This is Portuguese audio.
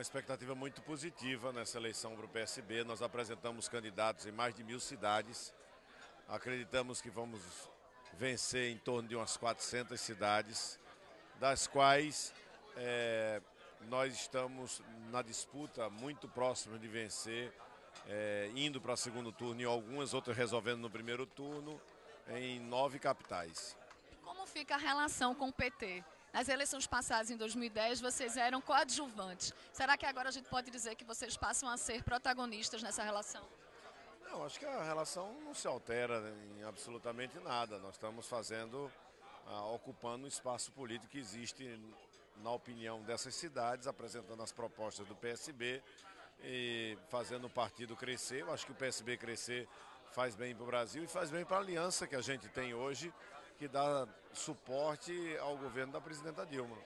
Uma expectativa muito positiva nessa eleição para o PSB. Nós apresentamos candidatos em mais de mil cidades. Acreditamos que vamos vencer em torno de umas 400 cidades, das quais é, nós estamos na disputa muito próximo de vencer, é, indo para o segundo turno e algumas outras resolvendo no primeiro turno, em nove capitais. Como fica a relação com o PT? Nas eleições passadas, em 2010, vocês eram coadjuvantes. Será que agora a gente pode dizer que vocês passam a ser protagonistas nessa relação? Não, acho que a relação não se altera em absolutamente nada. Nós estamos fazendo, ah, ocupando o espaço político que existe na opinião dessas cidades, apresentando as propostas do PSB e fazendo o partido crescer. Eu acho que o PSB crescer faz bem para o Brasil e faz bem para a aliança que a gente tem hoje, que dá suporte ao governo da presidenta Dilma.